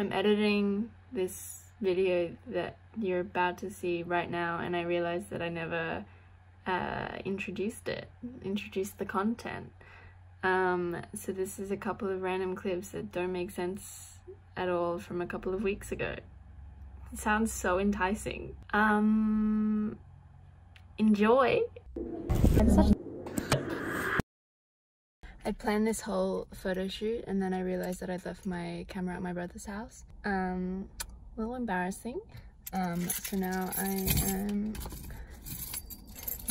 I'm editing this video that you're about to see right now and I realized that I never uh, introduced it, introduced the content. Um, so this is a couple of random clips that don't make sense at all from a couple of weeks ago. It sounds so enticing. Um, enjoy! I planned this whole photo shoot and then I realized that I'd left my camera at my brother's house. Um, a little embarrassing. Um, so now I am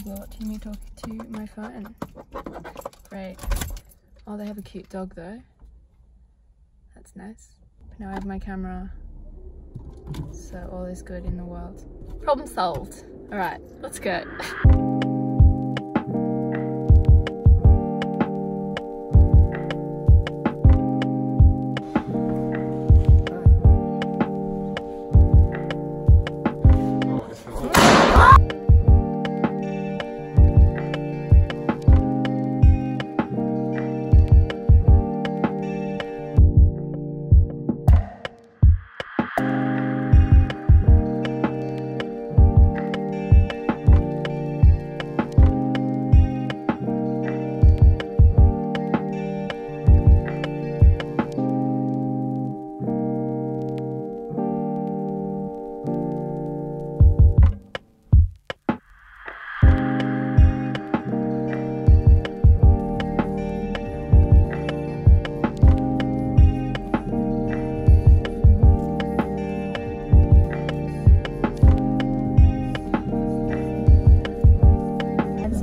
watching me talk to my phone. Great. Oh, they have a cute dog though. That's nice. But Now I have my camera. So all is good in the world. Problem solved. All right, let's go.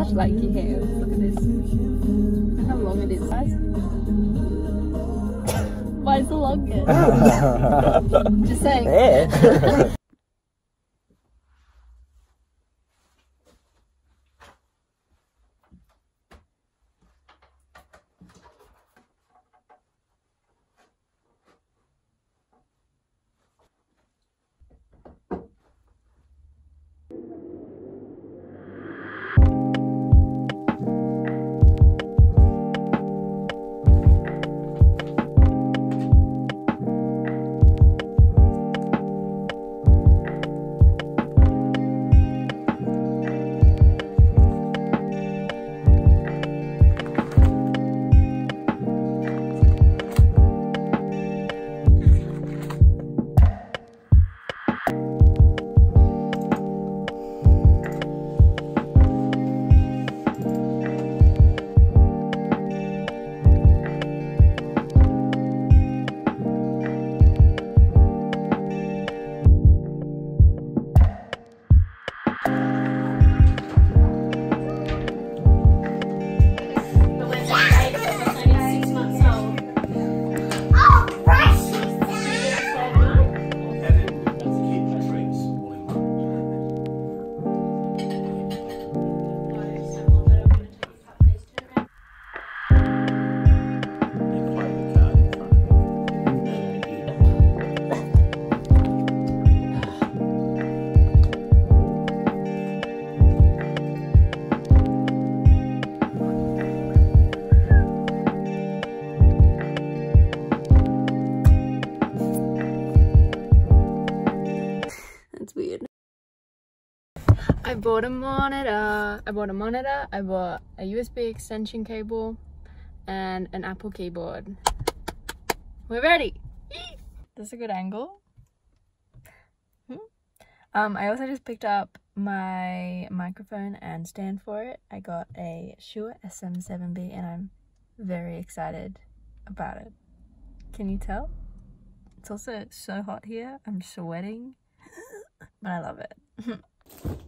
spiky hair. Look at this. Look How long it is, guys. Why is it longest? Just saying. I bought a monitor. I bought a monitor. I bought a USB extension cable and an Apple keyboard. We're ready. That's a good angle. Hmm? Um, I also just picked up my microphone and stand for it. I got a Shure SM7B and I'm very excited about it. Can you tell? It's also so hot here. I'm sweating, but I love it.